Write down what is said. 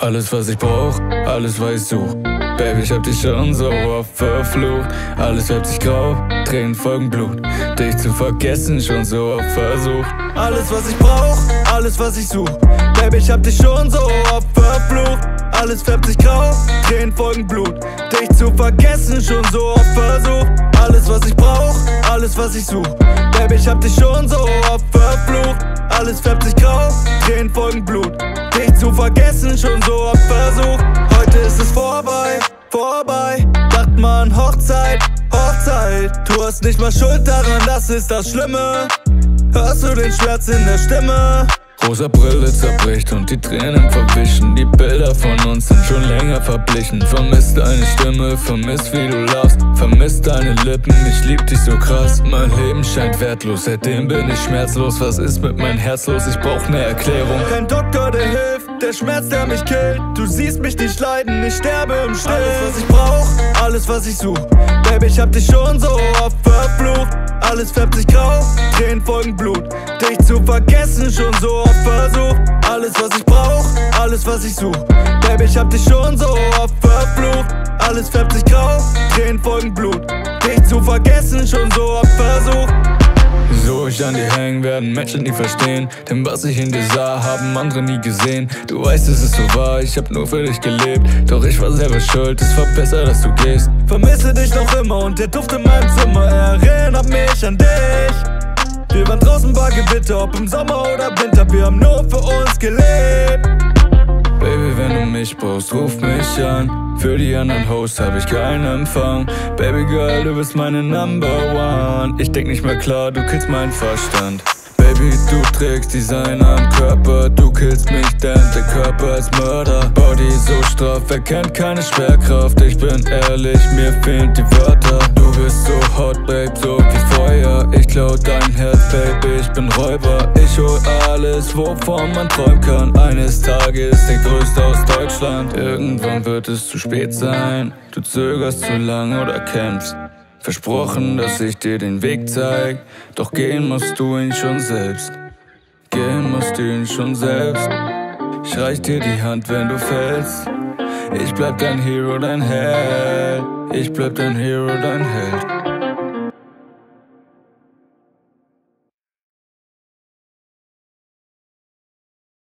Alles, was ich brauch, alles, was ich such. Baby, ich hab dich schon so oft verflucht. Alles färbt sich grau, Tränen folgen Blut. Dich zu vergessen, schon so oft versucht. Alles, was ich brauch, alles, was ich such. Baby, ich hab dich schon so oft verflucht. Alles färbt sich grau, Tränen folgen Blut. Dich zu vergessen, schon so oft versucht. Alles, was ich brauch, alles, was ich such. Baby, ich hab dich schon so oft verflucht. Alles färbt sich grau, Tränen folgen Blut. Vergessen, schon so oft versucht. Heute ist es vorbei, vorbei. Dacht man Hochzeit, Hochzeit. Du hast nicht mal Schuld daran, das ist das Schlimme. Hörst du den Schmerz in der Stimme? Rosa Brille zerbricht und die Tränen verwischen. Die Bilder von uns sind schon länger verblichen. Vermisst deine Stimme, vermisst wie du lachst. Vermisst deine Lippen, ich lieb dich so krass. Mein Leben scheint wertlos, seitdem bin ich schmerzlos. Was ist mit meinem Herz los? Ich brauch ne Erklärung. Kein Doktor, der hilft, der Schmerz, der mich killt. Du siehst mich nicht leiden, ich sterbe im Still. Alles, was ich brauch, alles, was ich such. Baby, ich hab dich schon so oft verflucht. Alles färbt sich grau, Tränen folgen Blut. Dich zu vergessen, schon so oft versucht. Alles, was ich brauch, alles, was ich such. Baby, ich hab dich schon so oft verflucht. Alles färbt sich ich an dir hängen, werden Menschen nie verstehen. Denn was ich in dir sah, haben andere nie gesehen. Du weißt, es ist so wahr, ich hab nur für dich gelebt. Doch ich war selber schuld, es war besser, dass du gehst. Vermisse dich noch immer und der Duft in meinem Zimmer erinnert mich an dich. Wir waren draußen, war Gewitter, ob im Sommer oder Winter, wir haben nur für uns gelebt. Mich brauchst, ruf mich an. Für die anderen Hosts hab ich keinen Empfang. Baby Girl, du bist meine Number One. Ich denk nicht mehr klar, du killst meinen Verstand. Baby, du trägst Designer am Körper, du killst mich, denn der Körper ist Mörder. Body so straff, er kennt keine Schwerkraft. Ich bin ehrlich, mir fehlen die Wörter. Du bist so hot, Babe, so wie Feuer. Ich klau dein Herz, Baby, ich bin Räuber. Hol alles, wovon man träumen kann. Eines Tages der größte aus Deutschland. Irgendwann wird es zu spät sein. Du zögerst zu lange oder kämpfst. Versprochen, dass ich dir den Weg zeig. Doch gehen musst du ihn schon selbst. Gehen musst du ihn schon selbst. Ich reich dir die Hand, wenn du fällst. Ich bleib dein Hero, dein Held. Ich bleib dein Hero, dein Held.